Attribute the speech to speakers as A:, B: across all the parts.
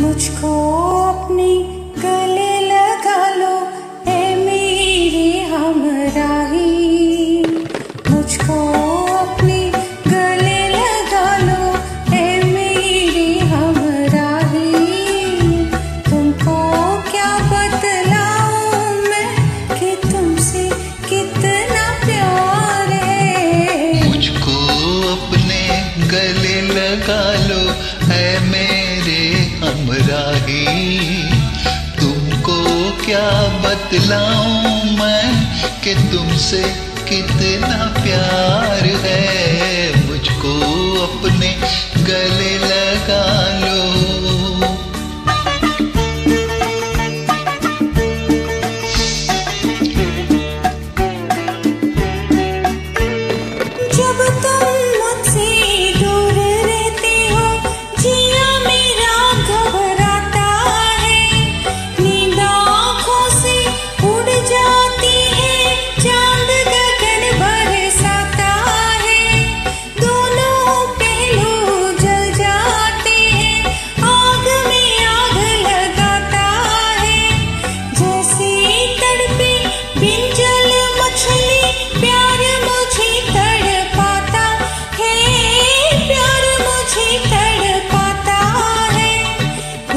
A: मुझको अपने गले लगा लो, ए मेरी हमराही। मुझको अपने गले लगा लो, ए मेरी हमराही। तुमको क्या बतलाऊं मैं कि तुमसे कितना प्यार है?
B: मुझको अपने गले लगा हमराही तुमको क्या बतलाऊं मैं कि तुमसे कितना प्यार है? मुझको अपने गले लगा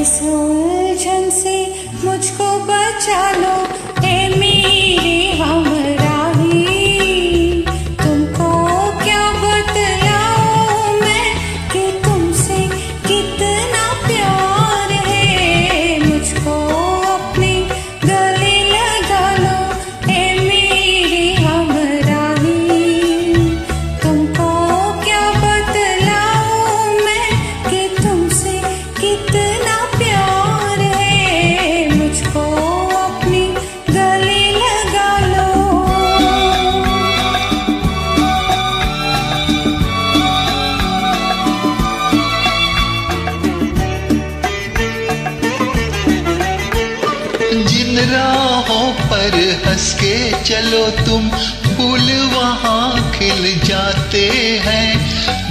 A: इस उलझन से मुझको बचा लो। ए
B: जिन राहों पर हंस के चलो तुम, फूल वहाँ खिल जाते हैं।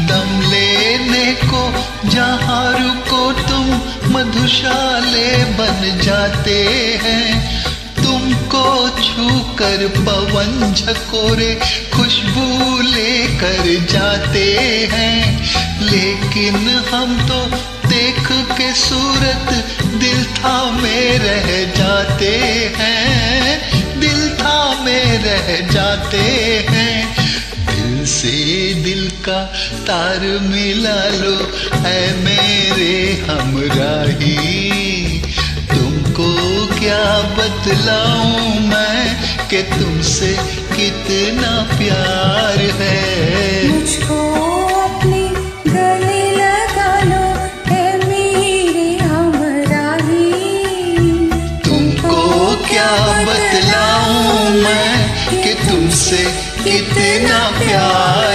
B: दम लेने को, जहाँ रुको तुम, मधुशाले बन जाते हैं। तुमको छू कर पवन झकोरे, खुशबू लेकर जाते हैं। लेकिन हम तो देख के सूरत जाते हैं, दिल थामे रह जाते हैं। दिल से दिल का तार मिला लो है मेरे हमराही तुमको क्या बतलाऊं मैं कि तुमसे कितना प्यार है?
A: मुझको
B: क्या बतलाऊं मैं कि तुमसे कितना प्यार